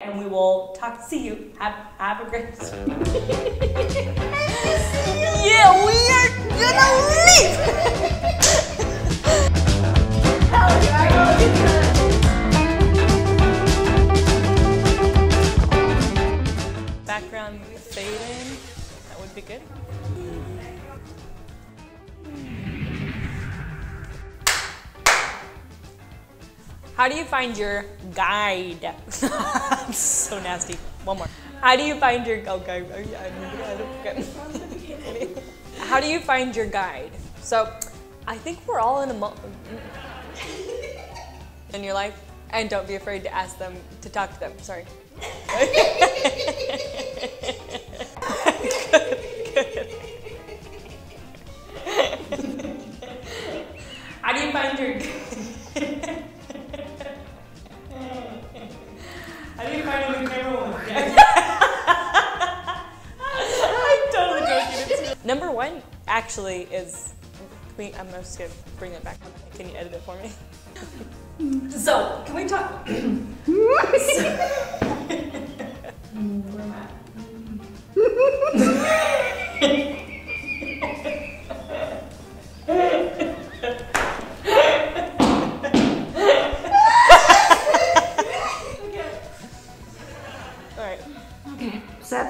and we will talk. See you. Have have a great. yeah, we are gonna leave. Background fade in. That would be good. How do you find your guide? So nasty. One more. How do you find your okay? How do you find your guide? So, I think we're all in a mo- mm-hmm. in your life, and don't be afraid to ask them to talk to them. Sorry. How do you find your Number one actually is. We, I'm just gonna bring it back. Can you edit it for me? So, can we talk? Where am I?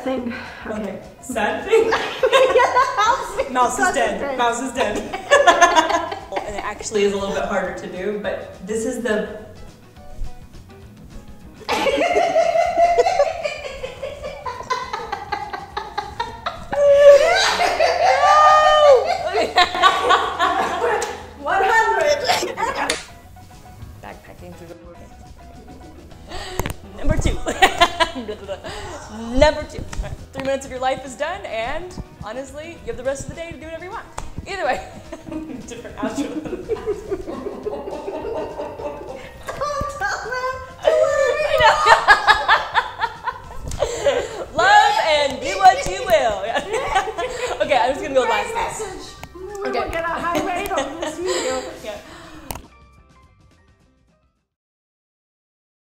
thing. Okay. Sad thing. Mouse is dead. Mouse is dead. and it actually is a little bit harder to do, but this is the. One hundred. Backpacking through the Number two. Right, Three minutes of your life is done, and honestly, you have the rest of the day to do whatever you want. Either way, different outro. Love and do what you will. okay, I'm just gonna go last. Message. Okay.